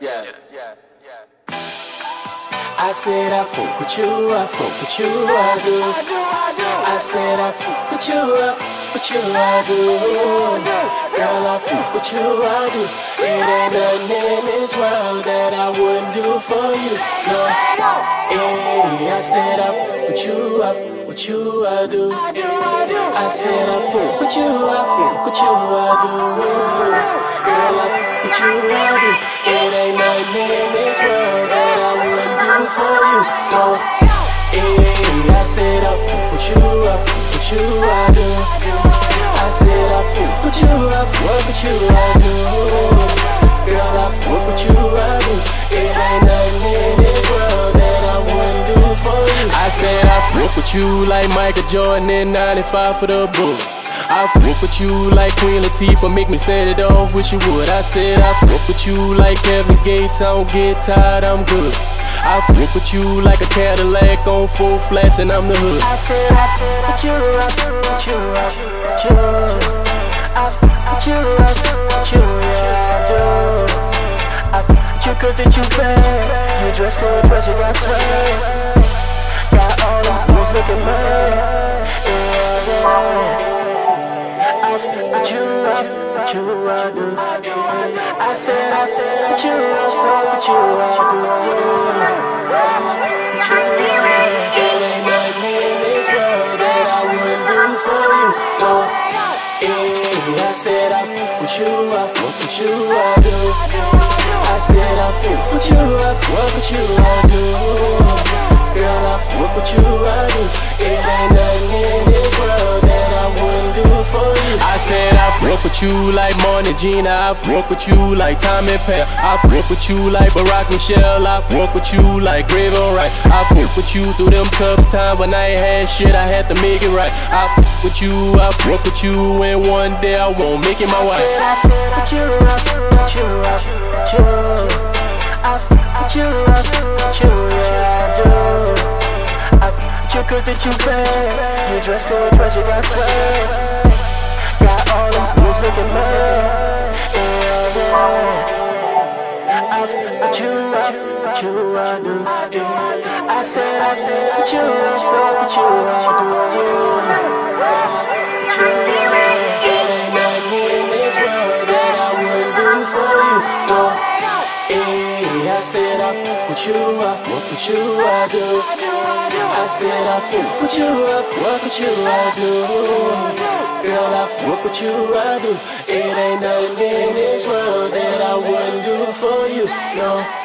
Yeah. Yeah. I said I fuck with you, I fuck with you, I do. I said I fuck with you, I fuck with you, I do. Girl, I fuck with you, I do. It ain't nothing in this world that I wouldn't do for you. No, yeah, I said I fuck with you, I fuck with you, I do. I said I fuck with you, I fuck with you, I do. Girl, I fuck with you, I do. In this world that I wouldn't do for you. No, yeah, I said I fuck with you, I fuck with you, I do. I said I fuck with you, I fuck with you, I do. I said I fuck with you like Michael Jordan in 95 for the Bulls. I fuck with you like Queen Latifah, make me set it off, wish you would. I said I fuck with you like Kevin Gates, I don't get tired, I'm good. I fuck with you like a Cadillac on full flats and I'm the hood. I said I fuck with you, I fuck with you, I fuck with you. I fuck with you, I fuck with you, yeah I do. You 'cause that you bad. You dress so impressive, I swear. Got all. I with you, you, I said I said fuck with you, I do. With you, it ain't nothing in this world that I wouldn't do for you. No, I said I fuck with you, you, I. I said I fuck with you, you, I with you like Marnie Gina, I fuck with you like Tommy Pell. I fuck with you like Barack Michelle, I fuck with you like Grave Right. I fuck with you through them tough times when I ain't had shit, I had to make it right. I fuck with you, I fuck with you, and one day I won't make it my wife. I fuck with you, I fuck with you, I fuck with you. I fuck with you, I fuck with you, yeah I do. I fuck with you 'cause that you bad. You dress so I swear. Got fuck with you, fuck with you, I do. Yeah. I said I said with you, I fuck with you, I do. Yeah. Yeah. It ain't nothing in this world that I wouldn't do for you. No. Yeah, I said I fuck with you, I fuck with you, I do. I said I fuck with you, I fuck with you, I do. Girl, I fuck with you, I do. It ain't nothing in this world that I wouldn't do for you, no.